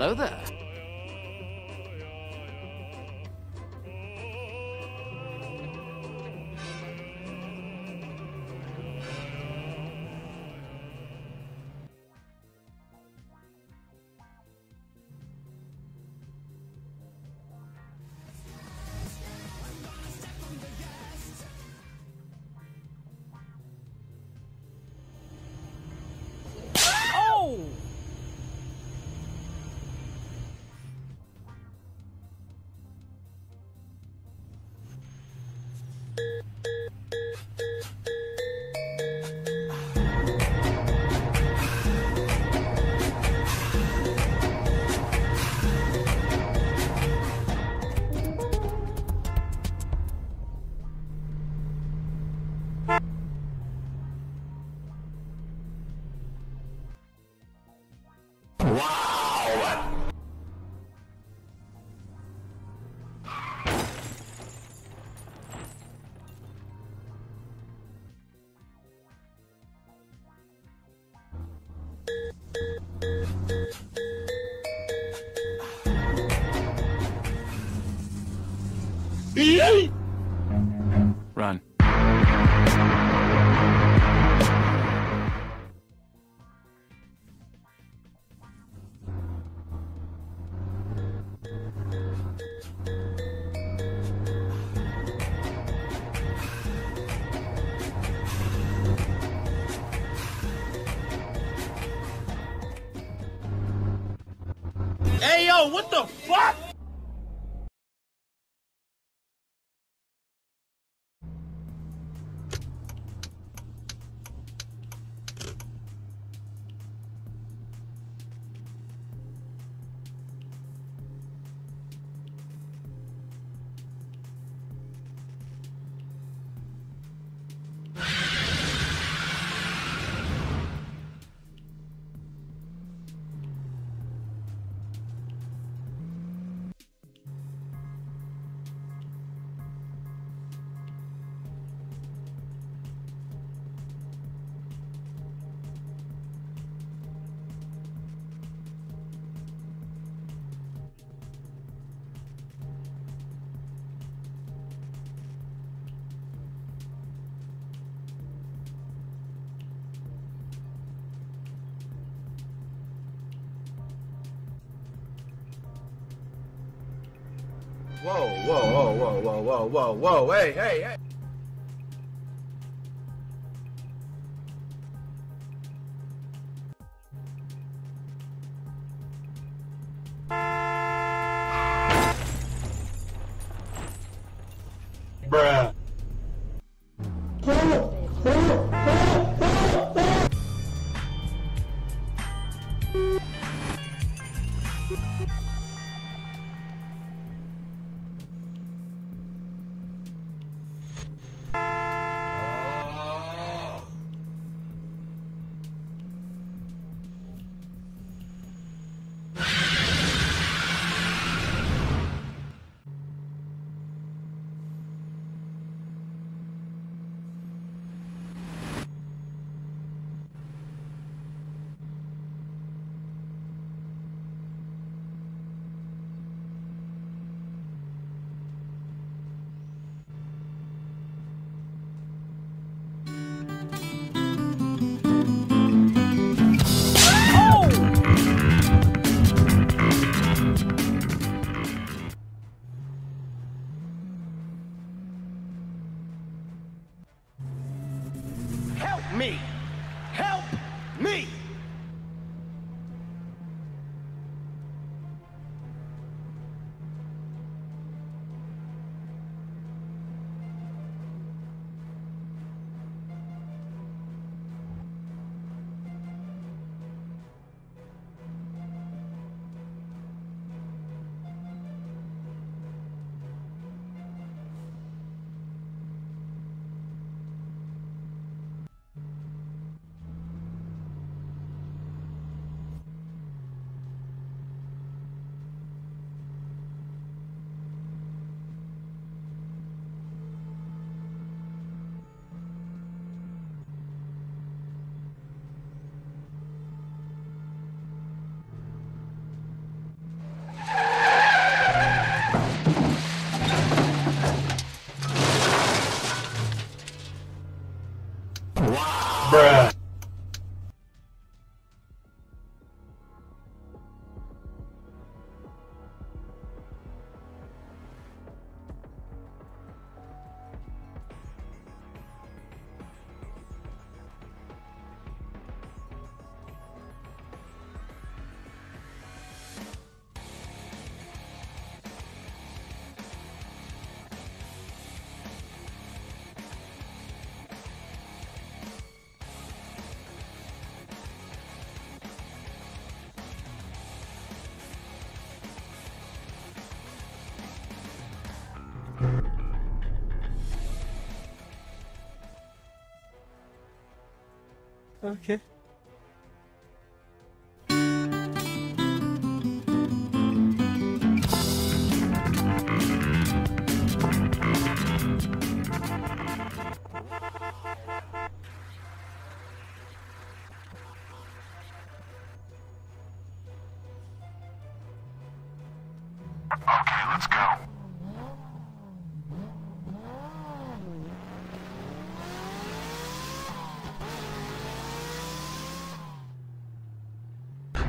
Hello there. Oh! Run. Hey, yo, what the fuck? Whoa, whoa, whoa, whoa, whoa, whoa, whoa, whoa, hey, hey, hey. Bruh. Bruh. Okay. Okay, let's go.